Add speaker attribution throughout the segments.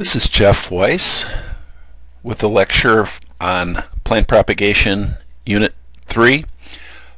Speaker 1: This is Jeff Weiss with a lecture on plant propagation unit 3.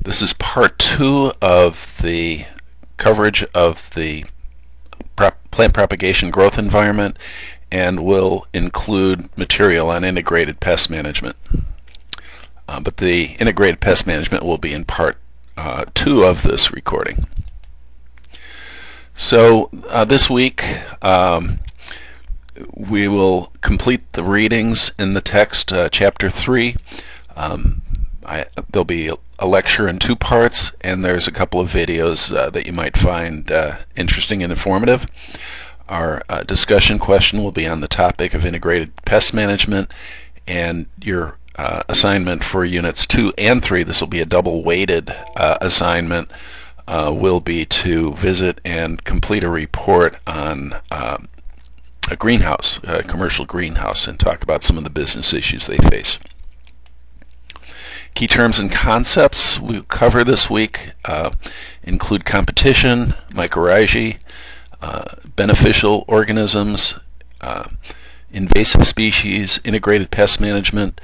Speaker 1: This is part 2 of the coverage of the prop plant propagation growth environment and will include material on integrated pest management. Uh, but the integrated pest management will be in part uh, 2 of this recording. So uh, this week um, we will complete the readings in the text, uh, chapter 3. Um, I, there'll be a lecture in two parts, and there's a couple of videos uh, that you might find uh, interesting and informative. Our uh, discussion question will be on the topic of integrated pest management, and your uh, assignment for units 2 and 3, this will be a double weighted uh, assignment, will be to visit and complete a report on um, a greenhouse, a commercial greenhouse, and talk about some of the business issues they face. Key terms and concepts we cover this week uh, include competition, mycorrhizae, uh, beneficial organisms, uh, invasive species, integrated pest management,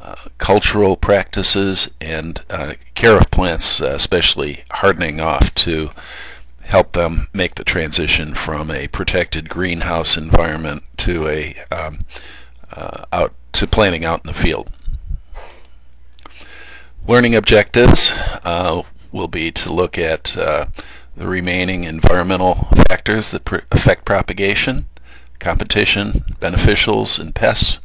Speaker 1: uh, cultural practices, and uh, care of plants, uh, especially hardening off to help them make the transition from a protected greenhouse environment to a um, uh, out to planting out in the field. Learning objectives uh, will be to look at uh, the remaining environmental factors that affect propagation, competition, beneficials, and pests,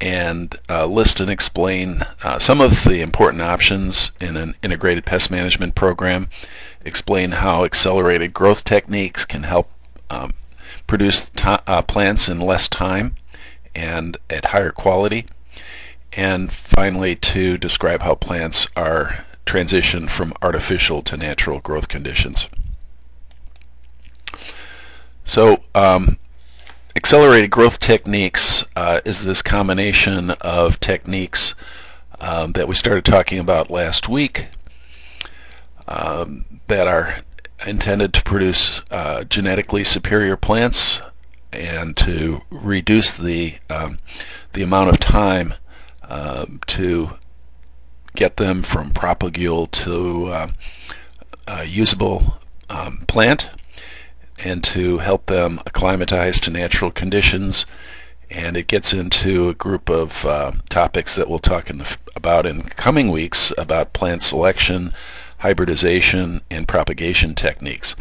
Speaker 1: and uh, list and explain uh, some of the important options in an integrated pest management program explain how accelerated growth techniques can help um, produce uh, plants in less time and at higher quality. And finally, to describe how plants are transitioned from artificial to natural growth conditions. So, um, accelerated growth techniques uh, is this combination of techniques um, that we started talking about last week um, that are intended to produce uh, genetically superior plants and to reduce the um, the amount of time um, to get them from propagule to uh, a usable um, plant and to help them acclimatize to natural conditions. And it gets into a group of uh, topics that we'll talk in the, about in coming weeks about plant selection, hybridization, and propagation techniques.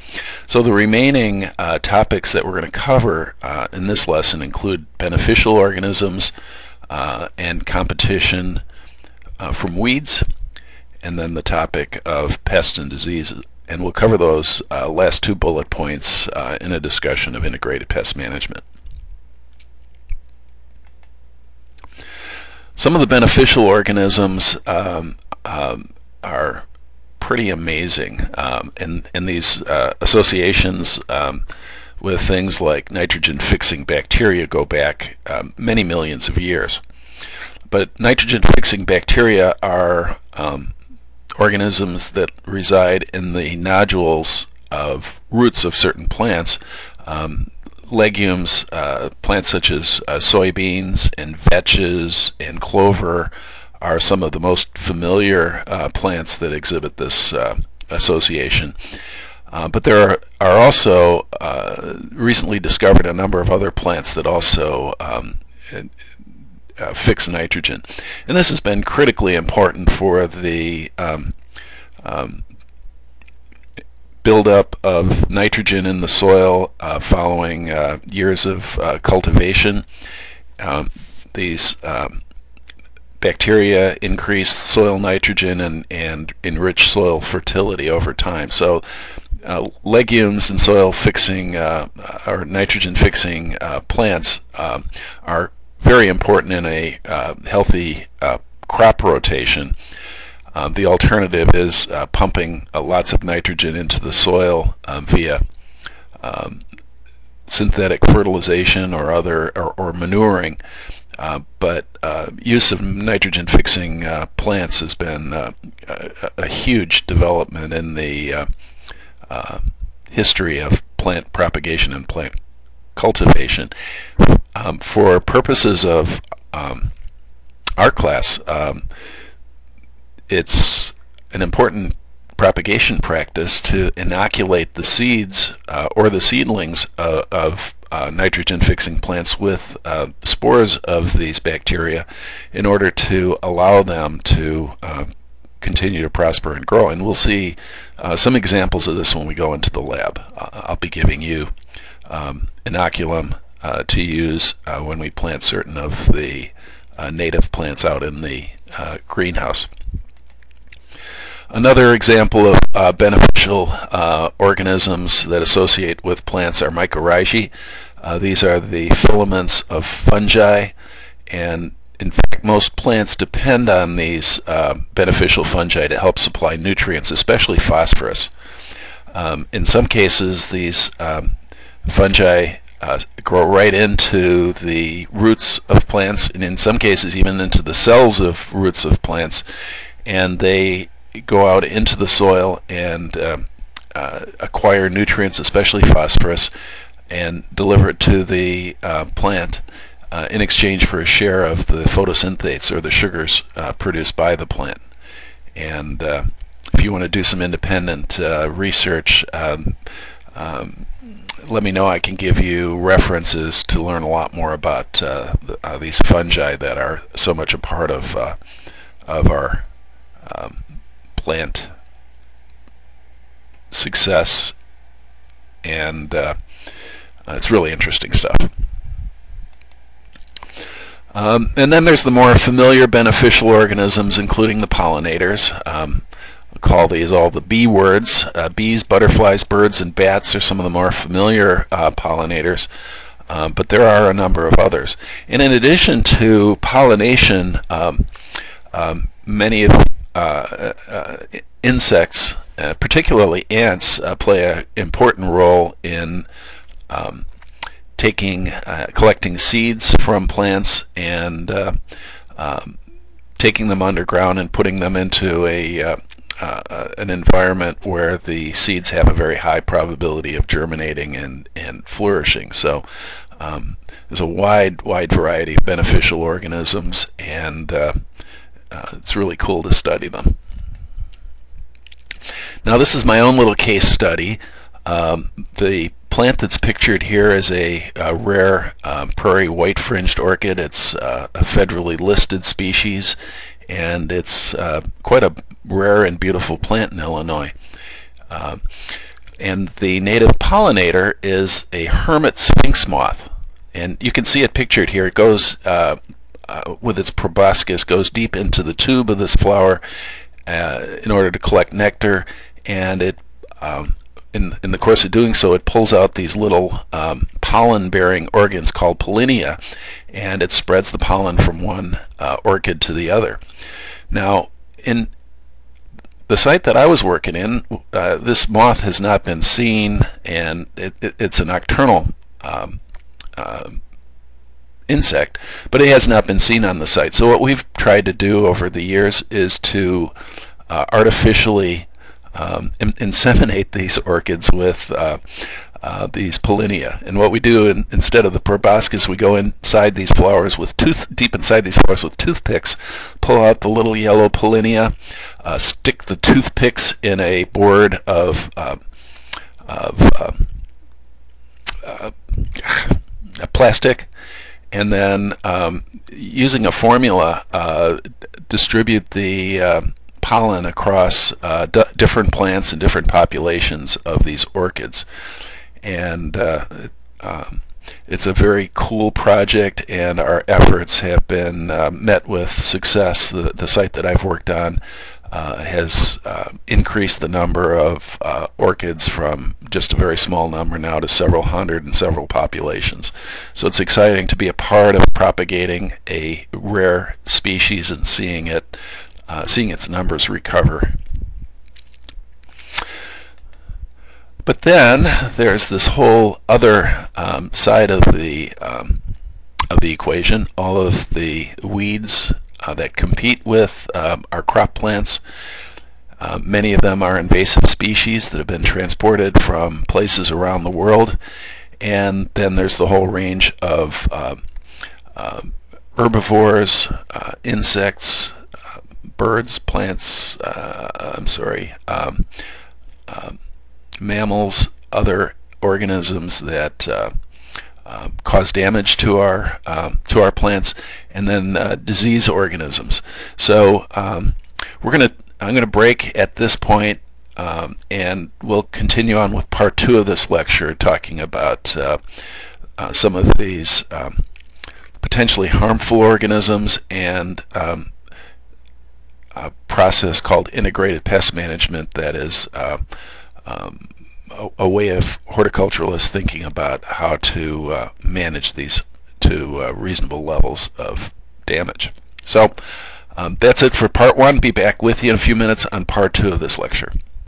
Speaker 1: So the remaining uh, topics that we're going to cover uh, in this lesson include beneficial organisms uh, and competition uh, from weeds, and then the topic of pests and diseases. And we'll cover those uh, last two bullet points uh, in a discussion of integrated pest management. Some of the beneficial organisms um, um, are pretty amazing. Um, and, these uh, associations um, with things like nitrogen-fixing bacteria go back um, many millions of years. But nitrogen-fixing bacteria are um, organisms that reside in the nodules of roots of certain plants. Um, legumes, uh, plants such as uh, soybeans and vetches and clover are some of the most familiar uh, plants that exhibit this uh, association. Uh, but there are, are also uh, recently discovered a number of other plants that also um, uh, fix nitrogen. And this has been critically important for the um, um, buildup of nitrogen in the soil uh, following years of cultivation. Um, these um, bacteria increase soil nitrogen and, and enrich soil fertility over time. So uh, legumes and soil fixing uh, or nitrogen fixing uh, plants um, are very important in a uh, healthy uh, crop rotation. Um, the alternative is uh, pumping lots of nitrogen into the soil via um, synthetic fertilization or other or, or manuring. Uh, but uh, use of nitrogen fixing uh, plants has been uh, a, a, huge development in the uh, history of plant propagation and plant cultivation. Um, for purposes of um, our class, um, it's an important propagation practice to inoculate the seeds uh, or the seedlings uh, of uh, nitrogen fixing plants with uh, spores of these bacteria in order to allow them to uh, continue to prosper and grow. And we'll see uh, some examples of this when we go into the lab. I'll be giving you um, inoculum to use when we plant certain of the native plants out in the greenhouse. Another example of uh, beneficial uh, organisms that associate with plants are mycorrhizae. Uh, these are the filaments of fungi and in fact most plants depend on these uh, beneficial fungi to help supply nutrients, especially phosphorus. Um, in some cases these um, fungi uh, grow right into the roots of plants and in some cases even into the cells of roots of plants and they go out into the soil and um, uh, acquire nutrients, especially phosphorus, and deliver it to the uh, plant uh, in exchange for a share of the photosynthates or the sugars uh, produced by the plant. And uh, if you want to do some independent uh, research, um, um, let me know. I can give you references to learn a lot more about the, these fungi that are so much a part of of our um, plant success and uh, it's really interesting stuff. Um, and then there's the more familiar beneficial organisms including the pollinators. Um, will call these all the bee words. Uh, bees, butterflies, birds, and bats are some of the more familiar uh, pollinators. Uh, but there are a number of others. And in addition to pollination, um, um many of uh, uh, insects, uh, particularly ants, play an important role in um, taking, collecting seeds from plants and um, taking them underground and putting them into a uh, uh, an environment where the seeds have a very high probability of germinating and, and flourishing. So um, there's a wide, wide variety of beneficial organisms and uh, uh, it's really cool to study them. Now this is my own little case study. Um, the plant that's pictured here is a, a rare um, prairie white-fringed orchid. It's uh, a federally listed species and it's uh, quite a rare and beautiful plant in Illinois. Uh, and the native pollinator is a hermit sphinx moth. And you can see it pictured here. It goes uh, with its proboscis goes deep into the tube of this flower uh, in order to collect nectar and it um, in, in the course of doing so it pulls out these little um, pollen bearing organs called pollinia and it spreads the pollen from one uh, orchid to the other. Now in the site that I was working in, uh, this moth has not been seen and it, it, it's a nocturnal um, uh, insect, but it has not been seen on the site. So what we've tried to do over the years is to uh, artificially um, inseminate these orchids with uh, uh, these pollinia. And what we do in, instead of the proboscis, we go inside these flowers with tooth, deep inside these flowers with toothpicks, pull out the little yellow pollinia, uh, stick the toothpicks in a board of, um, of um, uh, plastic, and then um, using a formula uh, distribute the uh, pollen across uh, different plants and different populations of these orchids. And uh, um, it's a very cool project and our efforts have been uh, met with success. The, the site that I've worked on uh, has uh, increased the number of uh, orchids from just a very small number now to several hundred and several populations. So it's exciting to be a part of propagating a rare species and seeing it, uh, seeing its numbers recover. But then there's this whole other um, side of the um, of the equation, all of the weeds uh, that compete with um, our crop plants. Uh, many of them are invasive species that have been transported from places around the world and then there's the whole range of um, um, herbivores, uh, insects, uh, birds, plants, uh, I'm sorry, um, um, mammals, other organisms that um, cause damage to our um, to our plants, and then uh, disease organisms. So um, we're gonna I'm gonna break at this point, um, and we'll continue on with part two of this lecture, talking about uh, uh, some of these um, potentially harmful organisms and um, a process called integrated pest management that is uh, a, way of horticulturalists thinking about how to uh, manage these to uh, reasonable levels of damage. So um, that's it for part one. Be back with you in a few minutes on part two of this lecture.